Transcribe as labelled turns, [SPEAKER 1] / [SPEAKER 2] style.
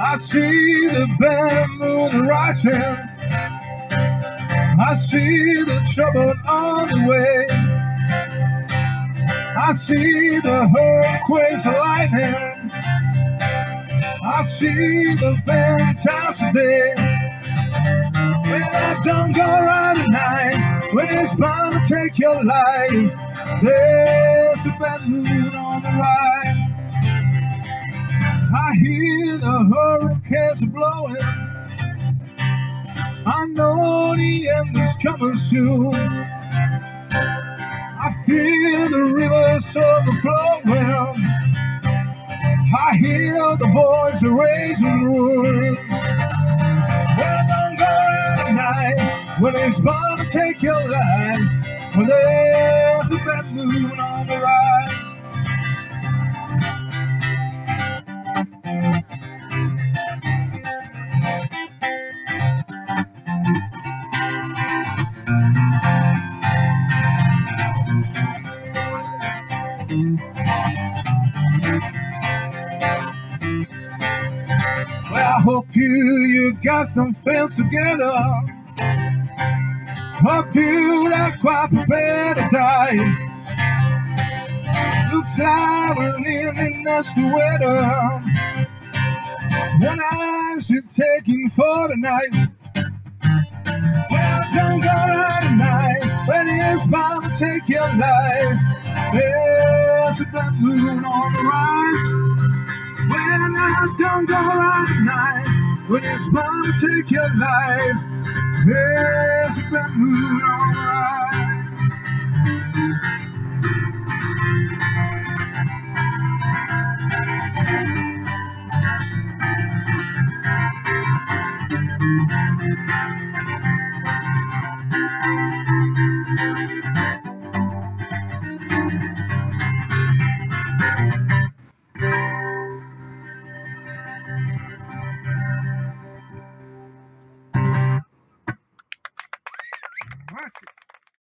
[SPEAKER 1] I see the bad moon rising. I see the trouble on the way. I see the earthquakes lightning. I see the fantastic day. When I don't go around at night, when it's bound to take your life, there's a moon on the rise. I hear the hurricanes blowing. I know the end is coming soon. I feel the rivers overflowing. I hear the boys are raising ruin. I don't go out at night, when it's bound to take your life, when there's a bad moon on the rise. Well, I hope you you got some friends together. Hope you are quite prepared to die. Looks like we're living us the weather. One eyes you're taking for the night. Well, don't go out at night when it's bound to take your life stars the moon on the rise. When I don't go at night, when it's bound to take your life, there's the moon on the rise.